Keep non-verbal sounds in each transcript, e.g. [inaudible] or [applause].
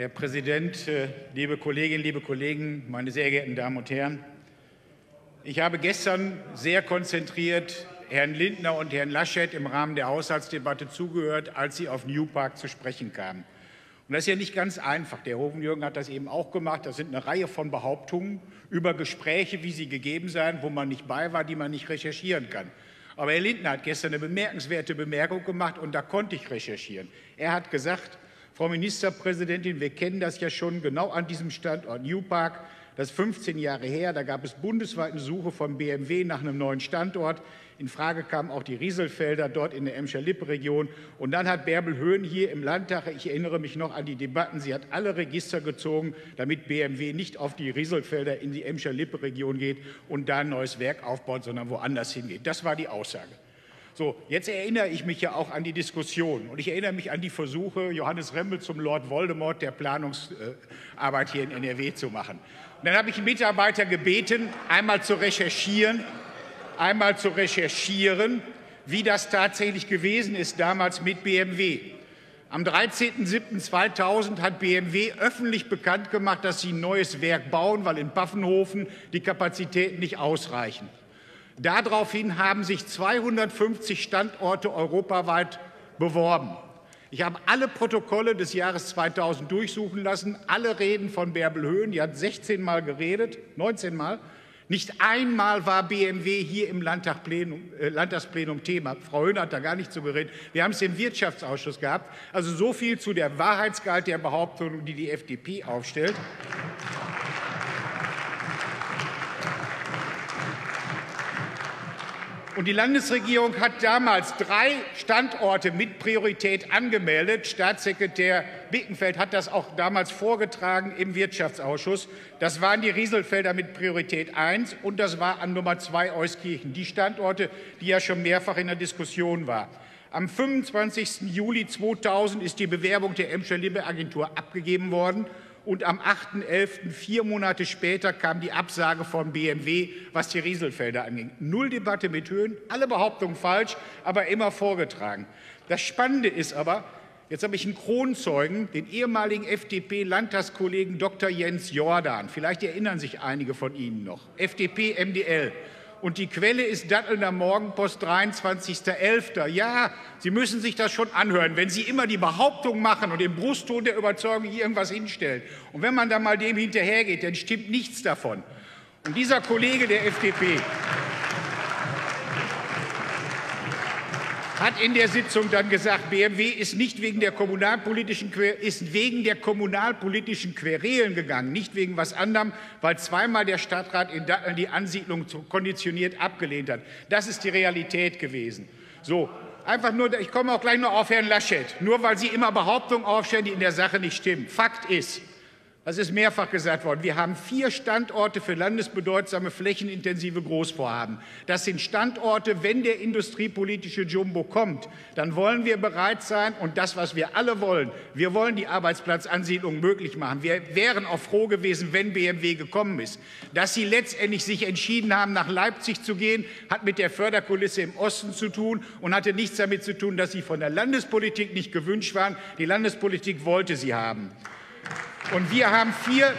Herr Präsident, äh, liebe Kolleginnen, liebe Kollegen, meine sehr geehrten Damen und Herren! Ich habe gestern sehr konzentriert Herrn Lindner und Herrn Laschet im Rahmen der Haushaltsdebatte zugehört, als sie auf New Park zu sprechen kamen. Und das ist ja nicht ganz einfach. Der Hovenjürgen hat das eben auch gemacht. Das sind eine Reihe von Behauptungen über Gespräche, wie sie gegeben seien, wo man nicht bei war, die man nicht recherchieren kann. Aber Herr Lindner hat gestern eine bemerkenswerte Bemerkung gemacht und da konnte ich recherchieren. Er hat gesagt, Frau Ministerpräsidentin, wir kennen das ja schon genau an diesem Standort New Park. Das ist 15 Jahre her. Da gab es bundesweit eine Suche von BMW nach einem neuen Standort. In Frage kamen auch die Rieselfelder dort in der Emscher-Lippe-Region. Und dann hat Bärbel Höhn hier im Landtag, ich erinnere mich noch an die Debatten, sie hat alle Register gezogen, damit BMW nicht auf die Rieselfelder in die Emscher-Lippe-Region geht und da ein neues Werk aufbaut, sondern woanders hingeht. Das war die Aussage. So, jetzt erinnere ich mich ja auch an die Diskussion und ich erinnere mich an die Versuche, Johannes Remmel zum Lord Voldemort der Planungsarbeit hier in NRW zu machen. Und dann habe ich Mitarbeiter gebeten, einmal zu recherchieren, einmal zu recherchieren, wie das tatsächlich gewesen ist damals mit BMW. Am 13.07.2000 hat BMW öffentlich bekannt gemacht, dass sie ein neues Werk bauen, weil in Pfaffenhofen die Kapazitäten nicht ausreichen. Daraufhin haben sich 250 Standorte europaweit beworben. Ich habe alle Protokolle des Jahres 2000 durchsuchen lassen, alle Reden von Bärbel Höhen, die hat 16 Mal geredet, 19 Mal, nicht einmal war BMW hier im Landtagsplenum, äh, Landtagsplenum Thema. Frau Höhner hat da gar nicht so geredet. Wir haben es im Wirtschaftsausschuss gehabt. Also so viel zu der Wahrheitsgehalt der Behauptung, die die FDP aufstellt. Und die Landesregierung hat damals drei Standorte mit Priorität angemeldet. Staatssekretär Bickenfeld hat das auch damals vorgetragen im Wirtschaftsausschuss. Das waren die Rieselfelder mit Priorität 1 und das war an Nummer 2 Euskirchen, die Standorte, die ja schon mehrfach in der Diskussion waren. Am 25. Juli 2000 ist die Bewerbung der Emscher Lippe Agentur abgegeben worden und am 8.11., vier Monate später, kam die Absage von BMW, was die Rieselfelder anging. Null Debatte mit Höhen, alle Behauptungen falsch, aber immer vorgetragen. Das Spannende ist aber, jetzt habe ich einen Kronzeugen, den ehemaligen FDP-Landtagskollegen Dr. Jens Jordan. Vielleicht erinnern sich einige von Ihnen noch. FDP MDL. Und die Quelle ist Dattelnder Morgenpost 23.11. Ja, Sie müssen sich das schon anhören, wenn Sie immer die Behauptung machen und im Brustton der Überzeugung irgendwas hinstellen. Und wenn man dann mal dem hinterhergeht, dann stimmt nichts davon. Und dieser Kollege der FDP, hat in der Sitzung dann gesagt, BMW ist nicht wegen der kommunalpolitischen ist wegen der kommunalpolitischen Querelen gegangen, nicht wegen was anderem, weil zweimal der Stadtrat die Ansiedlung konditioniert abgelehnt hat. Das ist die Realität gewesen. So, einfach nur, ich komme auch gleich noch auf Herrn Laschet, nur weil Sie immer Behauptungen aufstellen, die in der Sache nicht stimmen. Fakt ist, das ist mehrfach gesagt worden. Wir haben vier Standorte für landesbedeutsame flächenintensive Großvorhaben. Das sind Standorte, wenn der industriepolitische Jumbo kommt, dann wollen wir bereit sein und das, was wir alle wollen, wir wollen die Arbeitsplatzansiedlung möglich machen. Wir wären auch froh gewesen, wenn BMW gekommen ist. Dass Sie letztendlich sich entschieden haben, nach Leipzig zu gehen, hat mit der Förderkulisse im Osten zu tun und hatte nichts damit zu tun, dass Sie von der Landespolitik nicht gewünscht waren. Die Landespolitik wollte Sie haben. Und wir haben vier,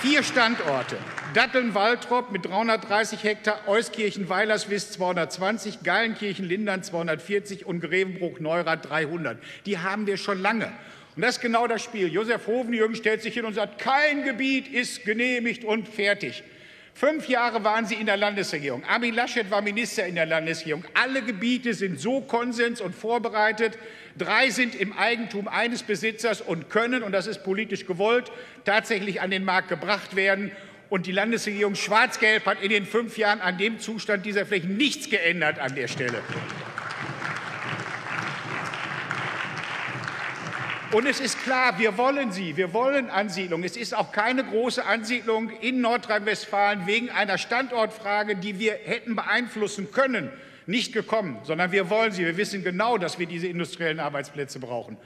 vier Standorte. Datteln-Waltrop mit 330 Hektar, Euskirchen-Weilerswist 220, Gallenkirchen-Lindern 240 und Grevenbruch-Neurath 300. Die haben wir schon lange. Und das ist genau das Spiel. Josef Hovenjürgen stellt sich hin und sagt, kein Gebiet ist genehmigt und fertig. Fünf Jahre waren Sie in der Landesregierung. Armin Laschet war Minister in der Landesregierung. Alle Gebiete sind so konsens und vorbereitet. Drei sind im Eigentum eines Besitzers und können, und das ist politisch gewollt, tatsächlich an den Markt gebracht werden. Und die Landesregierung Schwarz-Gelb hat in den fünf Jahren an dem Zustand dieser Flächen nichts geändert an der Stelle. Und es ist klar, wir wollen sie, wir wollen Ansiedlung. Es ist auch keine große Ansiedlung in Nordrhein-Westfalen wegen einer Standortfrage, die wir hätten beeinflussen können, nicht gekommen, sondern wir wollen sie. Wir wissen genau, dass wir diese industriellen Arbeitsplätze brauchen.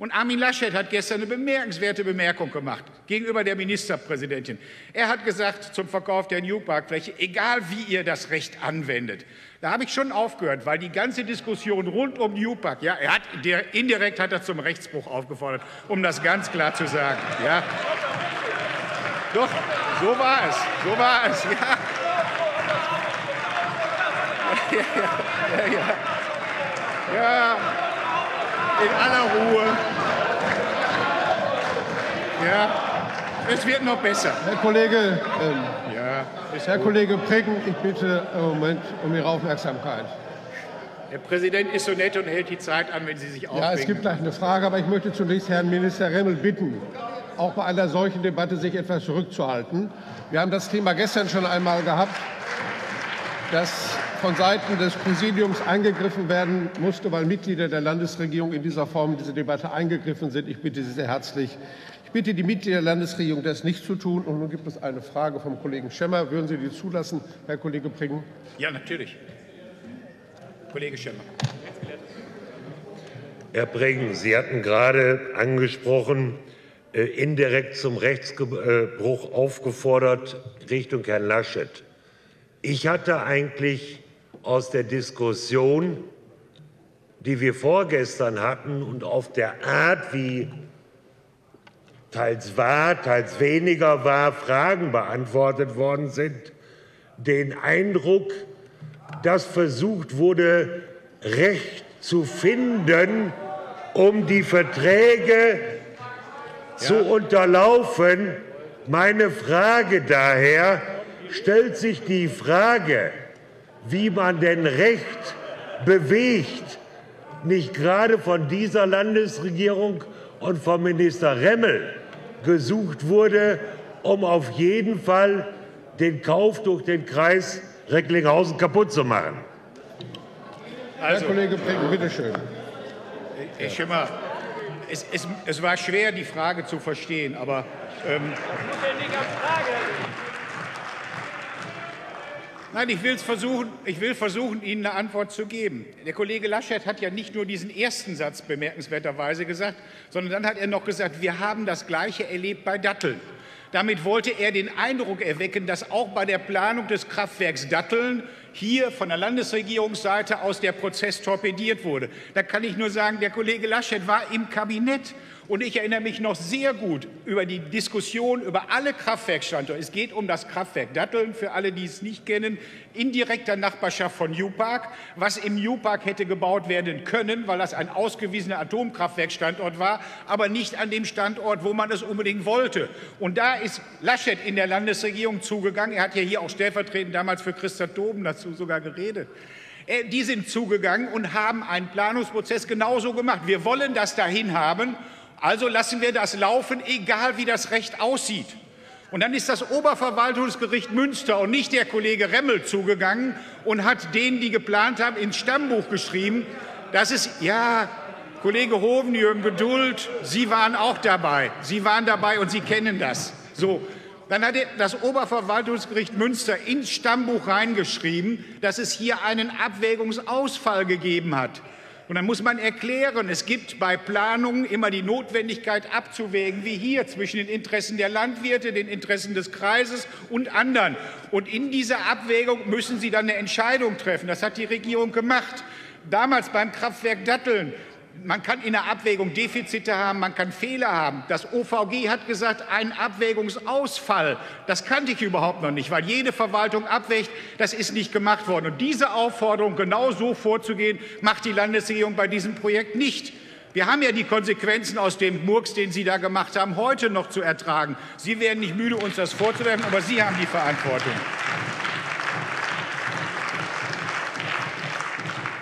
Und Armin Laschet hat gestern eine bemerkenswerte Bemerkung gemacht gegenüber der Ministerpräsidentin. Er hat gesagt zum Verkauf der New Park-Fläche, egal wie ihr das Recht anwendet. Da habe ich schon aufgehört, weil die ganze Diskussion rund um New Park, ja, er hat der, indirekt hat er zum Rechtsbruch aufgefordert, um das ganz klar zu sagen. Ja. Doch, so war es, so war es, ja. [laughs] Ja, ja, ja. ja in aller Ruhe. Ja, es wird noch besser. Herr Kollege, ähm, ja, Herr gut. Kollege Pricken, ich bitte im Moment um Ihre Aufmerksamkeit. Der Präsident ist so nett und hält die Zeit an, wenn Sie sich aufregen. Ja, es gibt gleich eine Frage, aber ich möchte zunächst Herrn Minister Remmel bitten, auch bei einer solchen Debatte sich etwas zurückzuhalten. Wir haben das Thema gestern schon einmal gehabt, dass von Seiten des Präsidiums eingegriffen werden musste, weil Mitglieder der Landesregierung in dieser Form in diese Debatte eingegriffen sind. Ich bitte Sie sehr herzlich, ich bitte die Mitglieder der Landesregierung, das nicht zu tun. Und nun gibt es eine Frage vom Kollegen Schemmer. Würden Sie die zulassen, Herr Kollege Pringen? Ja, natürlich. Kollege Schemmer. Herr Pringen, Sie hatten gerade angesprochen, äh, indirekt zum Rechtsbruch aufgefordert Richtung Herrn Laschet. Ich hatte eigentlich aus der Diskussion, die wir vorgestern hatten und auf der Art, wie teils wahr, teils weniger wahr Fragen beantwortet worden sind, den Eindruck, dass versucht wurde, Recht zu finden, um die Verträge ja. zu unterlaufen. Meine Frage daher, stellt sich die Frage, wie man denn Recht bewegt, nicht gerade von dieser Landesregierung und vom Minister Remmel gesucht wurde, um auf jeden Fall den Kauf durch den Kreis Recklinghausen kaputt zu machen. Also, Herr Kollege Prinken, bitte schön. Herr Schimmer, es, es, es, war schwer, die Frage zu verstehen, aber ähm, Nein, ich, will's versuchen, ich will versuchen, Ihnen eine Antwort zu geben. Der Kollege Laschet hat ja nicht nur diesen ersten Satz bemerkenswerterweise gesagt, sondern dann hat er noch gesagt, wir haben das Gleiche erlebt bei Datteln. Damit wollte er den Eindruck erwecken, dass auch bei der Planung des Kraftwerks Datteln hier von der Landesregierungsseite aus der Prozess torpediert wurde. Da kann ich nur sagen, der Kollege Laschet war im Kabinett und ich erinnere mich noch sehr gut über die Diskussion über alle Kraftwerkstandorte. Es geht um das Kraftwerk Datteln, für alle, die es nicht kennen, in direkter Nachbarschaft von New-Park, was im New-Park hätte gebaut werden können, weil das ein ausgewiesener Atomkraftwerkstandort war, aber nicht an dem Standort, wo man es unbedingt wollte. Und da ist Laschet in der Landesregierung zugegangen. Er hat ja hier auch stellvertretend damals für Christa Toben dazu sogar geredet. Die sind zugegangen und haben einen Planungsprozess genauso gemacht. Wir wollen das dahin haben also lassen wir das laufen, egal wie das Recht aussieht. Und dann ist das Oberverwaltungsgericht Münster und nicht der Kollege Remmel zugegangen und hat denen, die geplant haben, ins Stammbuch geschrieben, dass es, ja, Kollege Hovenjürgen, Geduld, Sie waren auch dabei. Sie waren dabei und Sie kennen das. So. Dann hat das Oberverwaltungsgericht Münster ins Stammbuch reingeschrieben, dass es hier einen Abwägungsausfall gegeben hat. Und dann muss man erklären, es gibt bei Planungen immer die Notwendigkeit abzuwägen, wie hier zwischen den Interessen der Landwirte, den Interessen des Kreises und anderen. Und in dieser Abwägung müssen Sie dann eine Entscheidung treffen. Das hat die Regierung gemacht. Damals beim Kraftwerk Datteln man kann in der Abwägung Defizite haben, man kann Fehler haben. Das OVG hat gesagt, ein Abwägungsausfall. Das kannte ich überhaupt noch nicht, weil jede Verwaltung abwägt, das ist nicht gemacht worden. Und diese Aufforderung, genau so vorzugehen, macht die Landesregierung bei diesem Projekt nicht. Wir haben ja die Konsequenzen aus dem Murks, den Sie da gemacht haben, heute noch zu ertragen. Sie werden nicht müde, uns das vorzuwerfen, aber Sie haben die Verantwortung.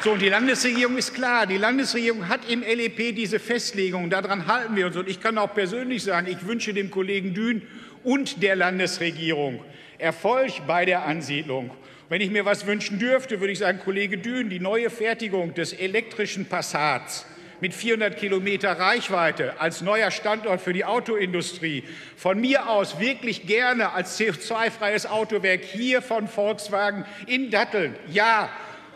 So, und die Landesregierung ist klar. Die Landesregierung hat im LEP diese Festlegung. Daran halten wir uns. Und ich kann auch persönlich sagen, ich wünsche dem Kollegen Dün und der Landesregierung Erfolg bei der Ansiedlung. Wenn ich mir was wünschen dürfte, würde ich sagen, Kollege Dün, die neue Fertigung des elektrischen Passats mit 400 Kilometer Reichweite als neuer Standort für die Autoindustrie. Von mir aus wirklich gerne als CO2-freies Autowerk hier von Volkswagen in Datteln. Ja,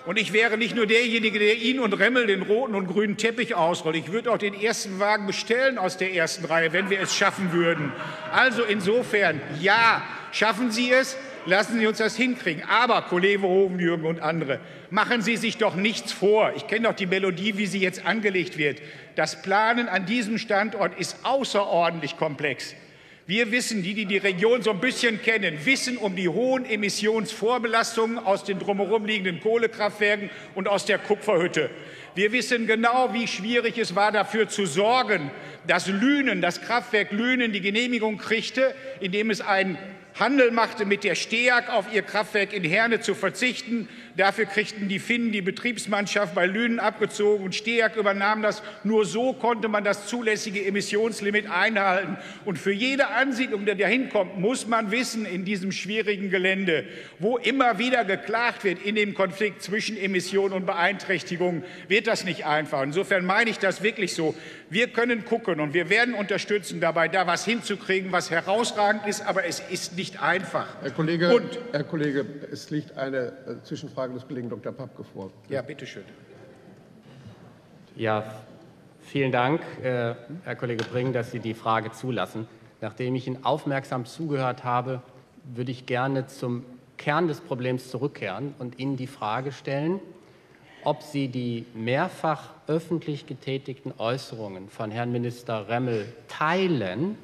Und ich wäre nicht nur derjenige, der Ihnen und Remmel den roten und grünen Teppich ausrollt. Ich würde auch den ersten Wagen bestellen aus der ersten Reihe, wenn wir es schaffen würden. Also insofern, ja, schaffen Sie es. Lassen Sie uns das hinkriegen. Aber, Kollege Verhoeven, Jürgen und andere, machen Sie sich doch nichts vor. Ich kenne doch die Melodie, wie sie jetzt angelegt wird. Das Planen an diesem Standort ist außerordentlich komplex. Wir wissen, die, die die Region so ein bisschen kennen, wissen um die hohen Emissionsvorbelastungen aus den drumherum liegenden Kohlekraftwerken und aus der Kupferhütte. Wir wissen genau, wie schwierig es war, dafür zu sorgen, dass Lünen, das Kraftwerk Lünen die Genehmigung kriegte, indem es ein Handel machte mit der STEAG auf ihr Kraftwerk in Herne zu verzichten. Dafür kriegten die Finnen die Betriebsmannschaft bei Lünen abgezogen und STEAG übernahm das. Nur so konnte man das zulässige Emissionslimit einhalten. Und für jede Ansiedlung, die dahin kommt, muss man wissen, in diesem schwierigen Gelände, wo immer wieder geklagt wird in dem Konflikt zwischen Emissionen und Beeinträchtigungen, wird das nicht einfach. Insofern meine ich das wirklich so. Wir können gucken und wir werden unterstützen dabei, da was hinzukriegen, was herausragend ist, aber es ist nicht einfach. Herr Kollege, und, Herr Kollege es liegt eine äh, Zwischenfrage des Kollegen Dr. Papke vor. Ja, bitteschön. Ja, vielen Dank, äh, Herr Kollege Bring, dass Sie die Frage zulassen. Nachdem ich Ihnen aufmerksam zugehört habe, würde ich gerne zum Kern des Problems zurückkehren und Ihnen die Frage stellen, ob Sie die mehrfach öffentlich getätigten Äußerungen von Herrn Minister Remmel teilen,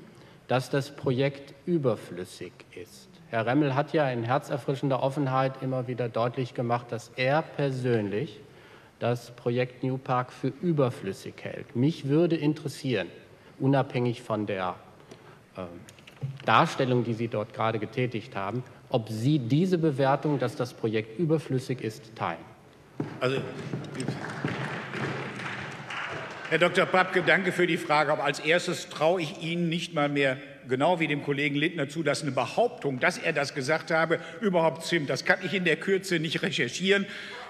dass das Projekt überflüssig ist. Herr Remmel hat ja in herzerfrischender Offenheit immer wieder deutlich gemacht, dass er persönlich das Projekt New Park für überflüssig hält. Mich würde interessieren, unabhängig von der äh, Darstellung, die Sie dort gerade getätigt haben, ob Sie diese Bewertung, dass das Projekt überflüssig ist, teilen. Also, Herr Dr. Papke, danke für die Frage. Aber als erstes traue ich Ihnen nicht mal mehr, genau wie dem Kollegen Lindner zu, dass eine Behauptung, dass er das gesagt habe, überhaupt stimmt. Das kann ich in der Kürze nicht recherchieren.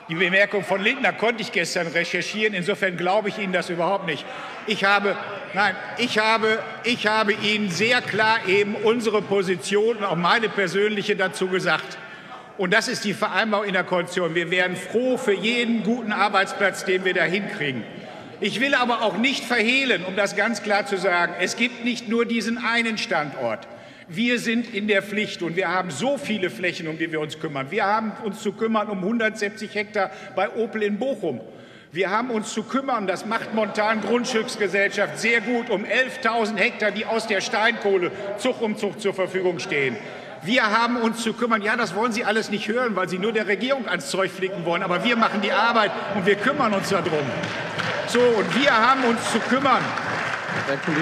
Die Bemerkung von Lindner konnte ich gestern recherchieren. Insofern glaube ich Ihnen das überhaupt nicht. Ich habe, nein, ich habe, ich habe Ihnen sehr klar eben unsere Position und auch meine persönliche dazu gesagt. Und das ist die Vereinbarung in der Koalition. Wir wären froh für jeden guten Arbeitsplatz, den wir da hinkriegen. Ich will aber auch nicht verhehlen, um das ganz klar zu sagen, es gibt nicht nur diesen einen Standort. Wir sind in der Pflicht und wir haben so viele Flächen, um die wir uns kümmern. Wir haben uns zu kümmern um 170 Hektar bei Opel in Bochum. Wir haben uns zu kümmern, das macht Montan Grundstücksgesellschaft sehr gut, um 11.000 Hektar, die aus der Steinkohle Zug um Zug zur Verfügung stehen. Wir haben uns zu kümmern. Ja, das wollen Sie alles nicht hören, weil Sie nur der Regierung ans Zeug flicken wollen. Aber wir machen die Arbeit und wir kümmern uns darum. So, und wir haben uns zu kümmern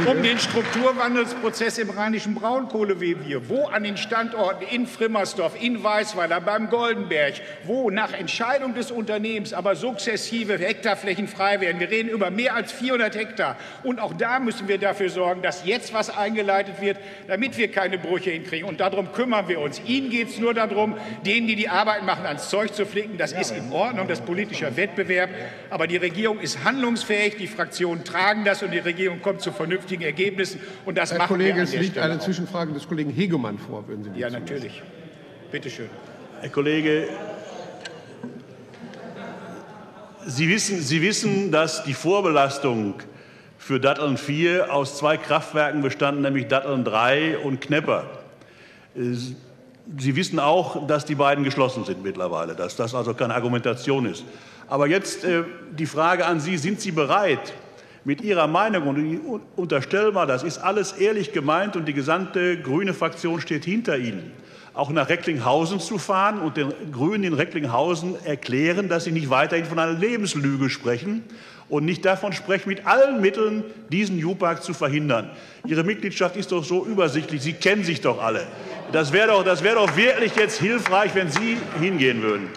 um den Strukturwandelsprozess im rheinischen Braunkohlerevier, wo an den Standorten in Frimmersdorf, in Weißweiler, beim Goldenberg, wo nach Entscheidung des Unternehmens aber sukzessive Hektarflächen frei werden. Wir reden über mehr als 400 Hektar. Und auch da müssen wir dafür sorgen, dass jetzt was eingeleitet wird, damit wir keine Brüche hinkriegen. Und darum kümmern wir uns. Ihnen geht es nur darum, denen, die die Arbeit machen, ans Zeug zu flicken. Das ist in Ordnung, das ist politischer Wettbewerb. Aber die Regierung ist handlungsfähig, die Fraktionen tragen das und die Regierung kommt zu vernünftigen Ergebnissen. Und das Herr machen Kollege, wir es liegt eine Zwischenfrage des Kollegen Hegemann vor, würden Sie mir Ja, natürlich. Bitte schön. Herr Kollege, Sie wissen, Sie wissen, dass die Vorbelastung für Datteln 4 aus zwei Kraftwerken bestand, nämlich Datteln 3 und Knepper. Sie wissen auch, dass die beiden geschlossen sind mittlerweile, dass das also keine Argumentation ist. Aber jetzt äh, die Frage an Sie, sind Sie bereit, mit Ihrer Meinung und mal, das ist alles ehrlich gemeint und die gesamte grüne Fraktion steht hinter Ihnen, auch nach Recklinghausen zu fahren und den Grünen in Recklinghausen erklären, dass sie nicht weiterhin von einer Lebenslüge sprechen und nicht davon sprechen, mit allen Mitteln diesen U-Park zu verhindern. Ihre Mitgliedschaft ist doch so übersichtlich, Sie kennen sich doch alle. Das wäre doch, das wäre doch wirklich jetzt hilfreich, wenn Sie hingehen würden.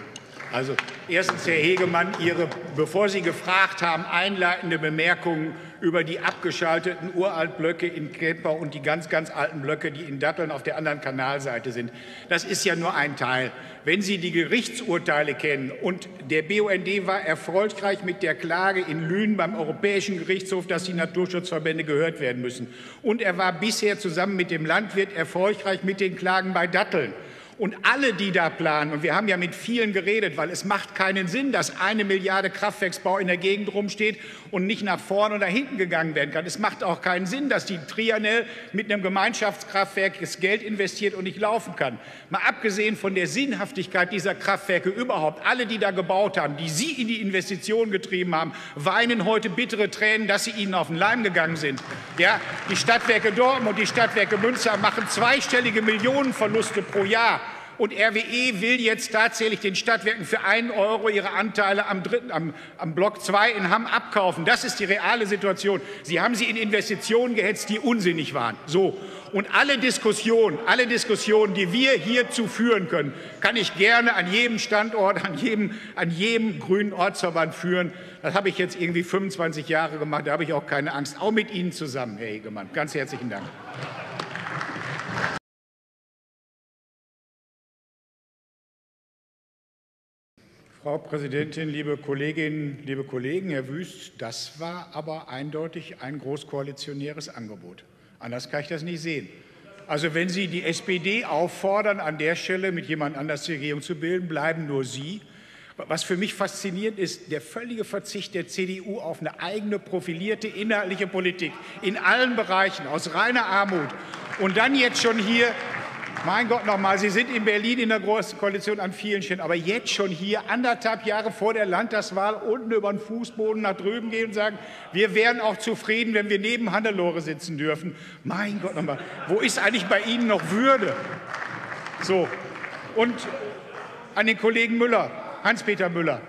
Also erstens, Herr Hegemann, Ihre, bevor Sie gefragt haben, einleitende Bemerkungen über die abgeschalteten Uraltblöcke in Kemper und die ganz, ganz alten Blöcke, die in Datteln auf der anderen Kanalseite sind. Das ist ja nur ein Teil. Wenn Sie die Gerichtsurteile kennen und der BUND war erfolgreich mit der Klage in Lünen beim Europäischen Gerichtshof, dass die Naturschutzverbände gehört werden müssen. Und er war bisher zusammen mit dem Landwirt erfolgreich mit den Klagen bei Datteln. Und alle, die da planen, und wir haben ja mit vielen geredet, weil es macht keinen Sinn, dass eine Milliarde Kraftwerksbau in der Gegend rumsteht und nicht nach vorne oder hinten gegangen werden kann. Es macht auch keinen Sinn, dass die Trianel mit einem Gemeinschaftskraftwerk das Geld investiert und nicht laufen kann. Mal abgesehen von der Sinnhaftigkeit dieser Kraftwerke überhaupt, alle, die da gebaut haben, die Sie in die Investitionen getrieben haben, weinen heute bittere Tränen, dass sie ihnen auf den Leim gegangen sind. Ja, die Stadtwerke Dortmund und die Stadtwerke Münster machen zweistellige Millionenverluste pro Jahr. Und RWE will jetzt tatsächlich den Stadtwerken für einen Euro ihre Anteile am, dritten, am, am Block 2 in Hamm abkaufen. Das ist die reale Situation. Sie haben sie in Investitionen gehetzt, die unsinnig waren. So. Und alle Diskussionen, alle Diskussionen, die wir hierzu führen können, kann ich gerne an jedem Standort, an jedem, an jedem grünen Ortsverband führen. Das habe ich jetzt irgendwie 25 Jahre gemacht. Da habe ich auch keine Angst. Auch mit Ihnen zusammen, Herr Hegemann. Ganz herzlichen Dank. Frau Präsidentin, liebe Kolleginnen, liebe Kollegen, Herr Wüst, das war aber eindeutig ein großkoalitionäres Angebot. Anders kann ich das nicht sehen. Also wenn Sie die SPD auffordern, an der Stelle mit jemand anders die Regierung zu bilden, bleiben nur Sie. Was für mich faszinierend ist, der völlige Verzicht der CDU auf eine eigene profilierte inhaltliche Politik in allen Bereichen aus reiner Armut. Und dann jetzt schon hier mein Gott nochmal, Sie sind in Berlin in der Großen Koalition an vielen Stellen, aber jetzt schon hier anderthalb Jahre vor der Landtagswahl unten über den Fußboden nach drüben gehen und sagen, wir wären auch zufrieden, wenn wir neben Hannelore sitzen dürfen. Mein Gott nochmal, wo ist eigentlich bei Ihnen noch Würde? So, und an den Kollegen Müller, Hans-Peter Müller,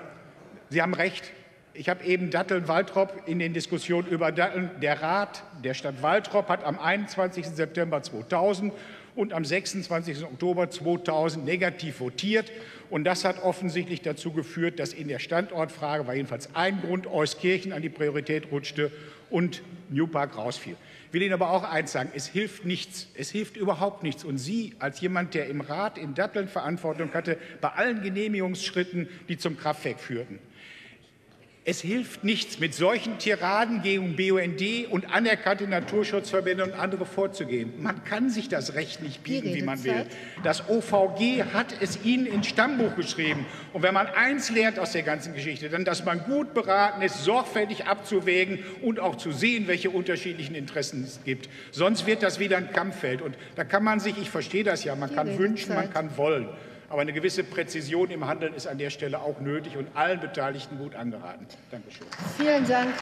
Sie haben recht. Ich habe eben Datteln-Waltrop in den Diskussionen über Datteln. Der Rat der Stadt Waltrop hat am 21. September 2000 und am 26. Oktober 2000 negativ votiert. Und das hat offensichtlich dazu geführt, dass in der Standortfrage war jedenfalls ein Grund, Euskirchen an die Priorität rutschte und New Park rausfiel. Ich will Ihnen aber auch eins sagen, es hilft nichts, es hilft überhaupt nichts. Und Sie als jemand, der im Rat in Datteln Verantwortung hatte, bei allen Genehmigungsschritten, die zum Kraftwerk führten, es hilft nichts, mit solchen Tiraden gegen BUND und anerkannte Naturschutzverbände und andere vorzugehen. Man kann sich das rechtlich bieten, wie man will. Das OVG hat es Ihnen ins Stammbuch geschrieben. Und wenn man eins lernt aus der ganzen Geschichte, dann, dass man gut beraten ist, sorgfältig abzuwägen und auch zu sehen, welche unterschiedlichen Interessen es gibt. Sonst wird das wieder ein Kampffeld. Und da kann man sich, ich verstehe das ja, man kann wünschen, man kann wollen. Aber eine gewisse Präzision im Handeln ist an der Stelle auch nötig und allen Beteiligten gut angeraten. Dankeschön. Vielen Dank.